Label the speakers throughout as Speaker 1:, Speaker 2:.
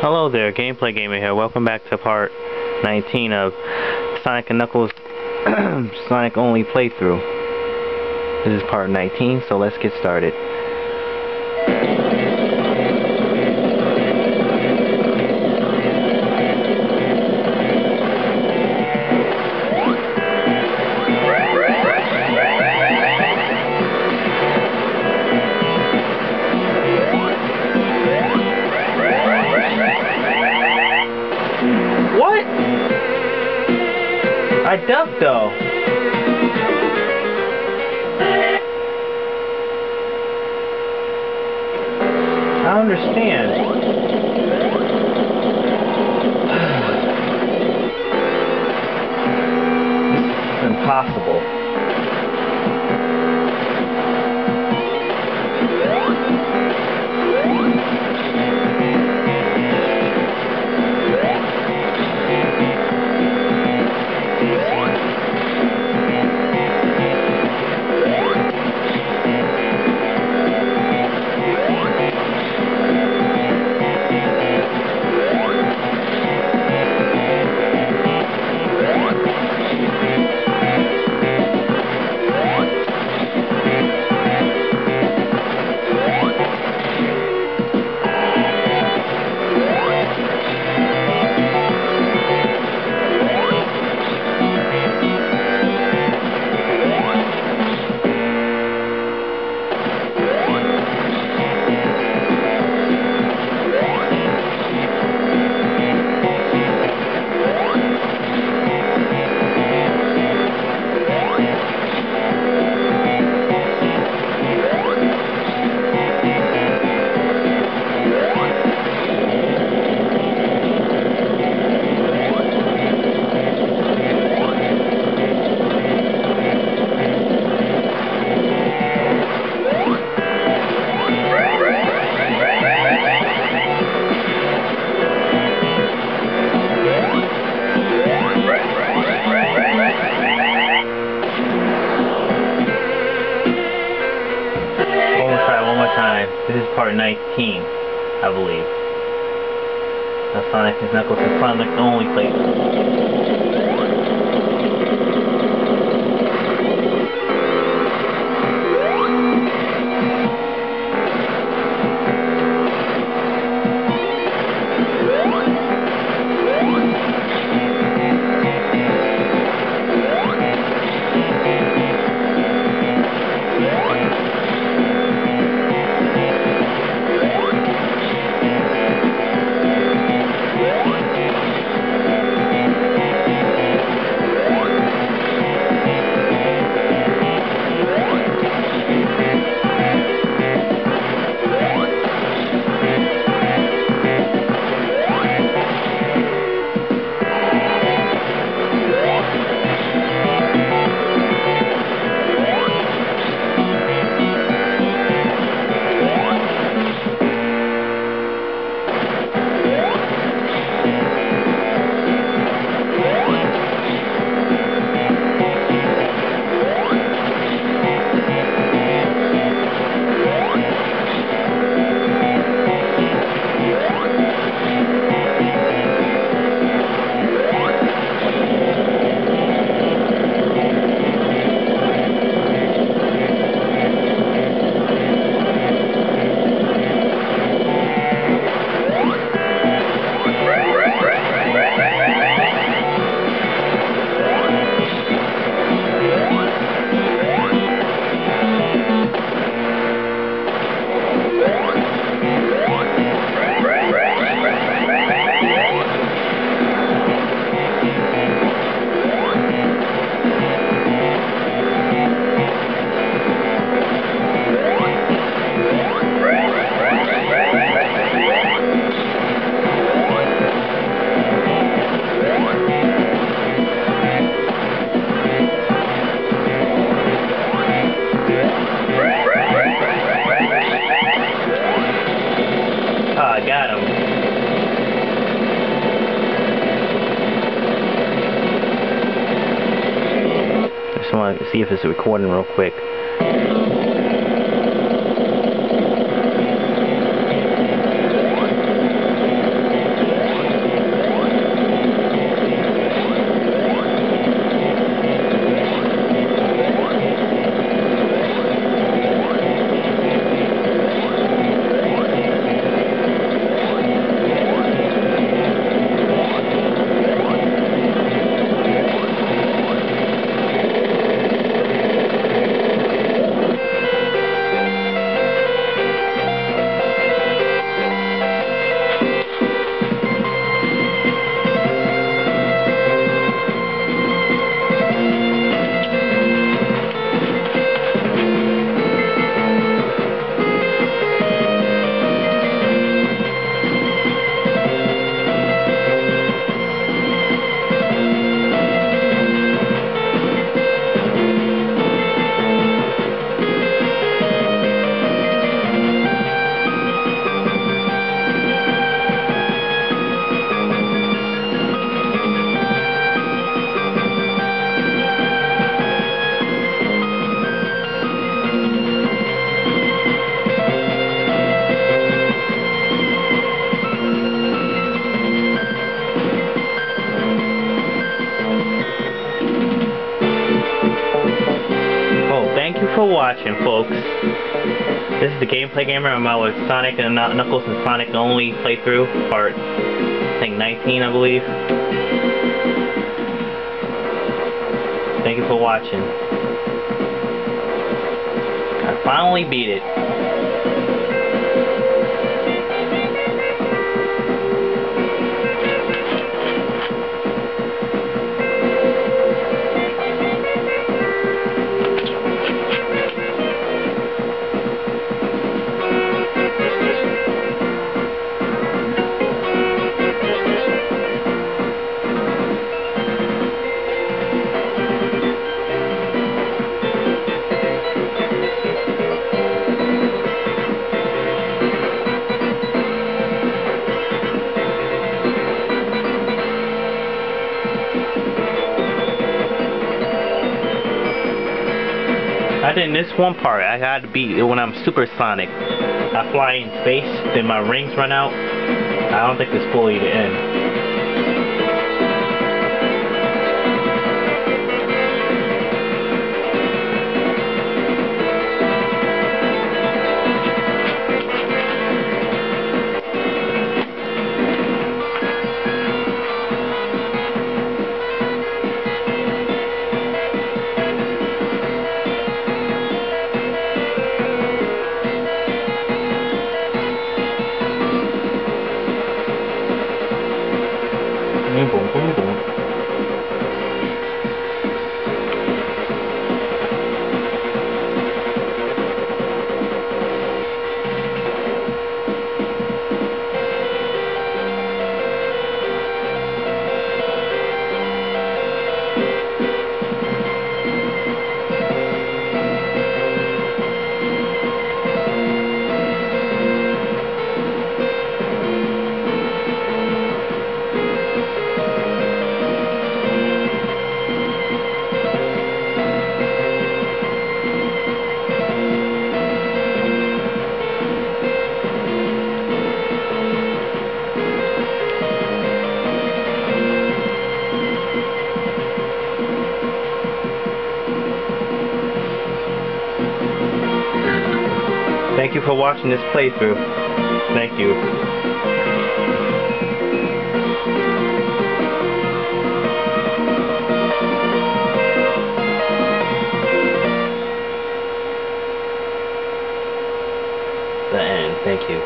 Speaker 1: Hello there, Gameplay Gamer here. Welcome back to part 19 of Sonic and Knuckles Sonic Only playthrough. This is part 19, so let's get started. I ducked though. I understand. this is impossible. This is part 19, I believe. Now Sonic and Knuckles and Sonic only playthrough. See if it's recording real quick. For watching, folks. This is the Gameplay Gamer. I'm out with Sonic and Knuckles and Sonic Only playthrough, part, I think 19, I believe. Thank you for watching. I finally beat it. One part, I gotta it when I'm supersonic. I fly in space, then my rings run out. I don't think it's fully the end. 先锋锋攻 Thank you for watching this playthrough. Thank you. The end. Thank you.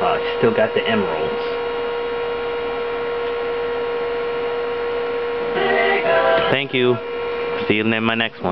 Speaker 1: Uh, still got the emeralds. Thank you. See you in my next one.